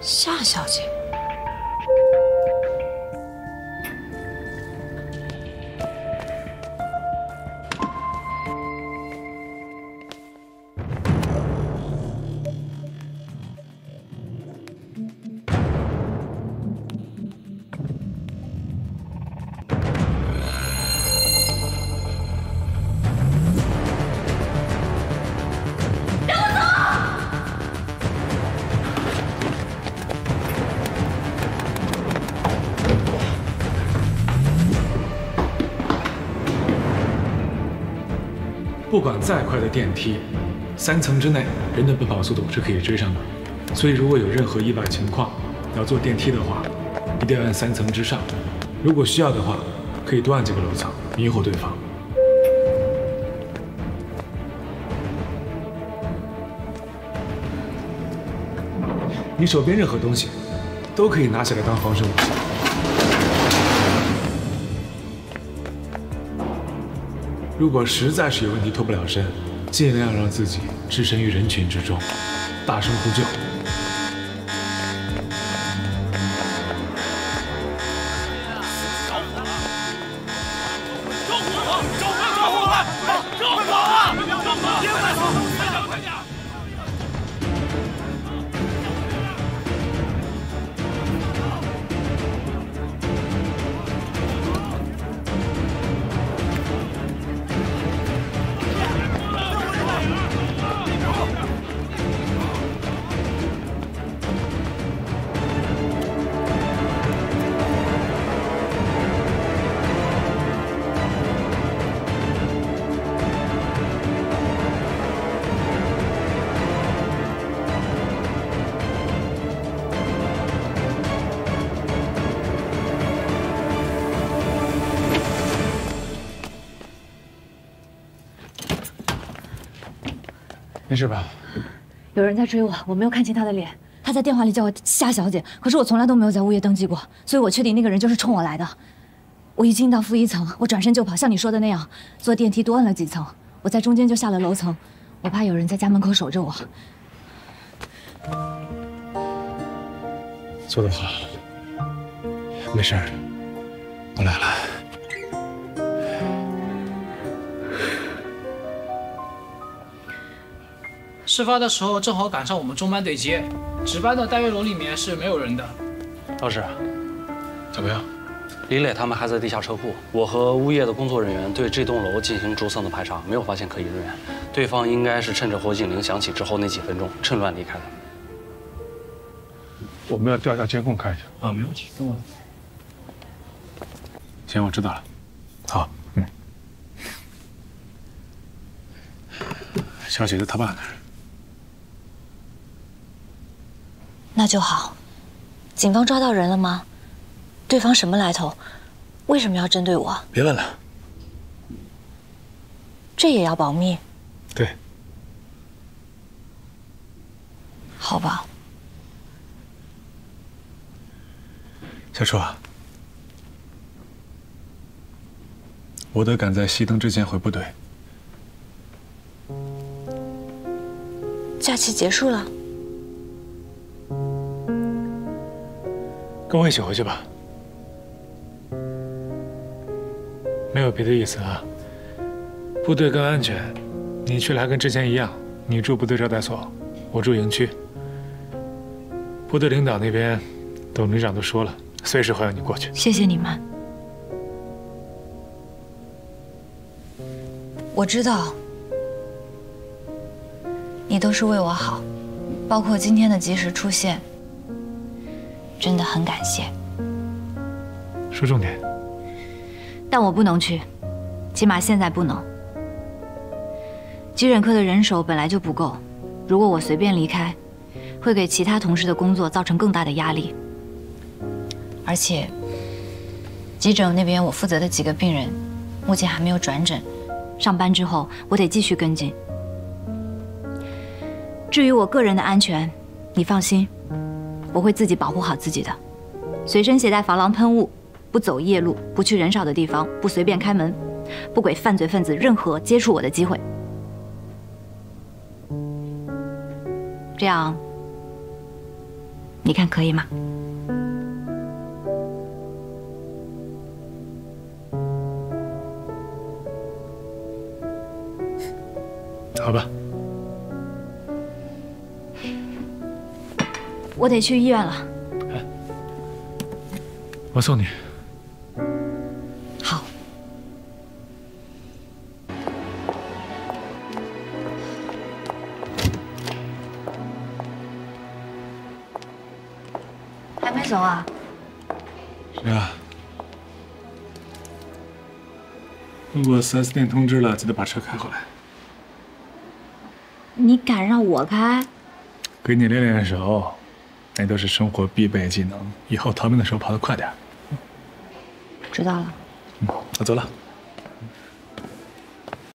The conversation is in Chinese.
夏小姐。不管再快的电梯，三层之内人的奔跑速度是可以追上的。所以如果有任何意外情况要坐电梯的话，一定要按三层之上。如果需要的话，可以多按几个楼层，迷惑对方。你手边任何东西都可以拿起来当防身武器。如果实在是有问题脱不了身，尽量让自己置身于人群之中，大声呼救。没事吧？有人在追我，我没有看清他的脸。他在电话里叫我夏小姐，可是我从来都没有在物业登记过，所以我确定那个人就是冲我来的。我一进到负一层，我转身就跑，像你说的那样，坐电梯多按了几层，我在中间就下了楼层。我怕有人在家门口守着我。做得好，没事儿，我来了。事发的时候正好赶上我们中班对接，值班的单元楼里面是没有人的。老师，怎么样？李磊他们还在地下车库，我和物业的工作人员对这栋楼进行逐层的排查，没有发现可疑人员。对方应该是趁着火警铃响起之后那几分钟趁乱离开的。我们要调一下监控看一下。啊，没问题，跟我来。行，我知道了。好，嗯。小雪在他爸那儿。那就好。警方抓到人了吗？对方什么来头？为什么要针对我？别问了。这也要保密？对。好吧。小楚啊，我得赶在熄灯之前回部队。假期结束了。跟我一起回去吧，没有别的意思啊。部队更安全，你去了还跟之前一样，你住部队招待所，我住营区。部队领导那边，董旅长都说了，随时欢迎你过去。谢谢你们，我知道，你都是为我好，包括今天的及时出现。真的很感谢。说重点。但我不能去，起码现在不能。急诊科的人手本来就不够，如果我随便离开，会给其他同事的工作造成更大的压力。而且，急诊那边我负责的几个病人，目前还没有转诊，上班之后我得继续跟进。至于我个人的安全，你放心。我会自己保护好自己的，随身携带防狼喷雾，不走夜路，不去人少的地方，不随便开门，不给犯罪分子任何接触我的机会。这样，你看可以吗？好吧，我得去医院了。我送你。好。还没走啊？谁啊。如果 4S 店通知了，记得把车开回来。你敢让我开？给你练练手，那都是生活必备技能，以后逃命的时候跑得快点。知道了。嗯，我走了。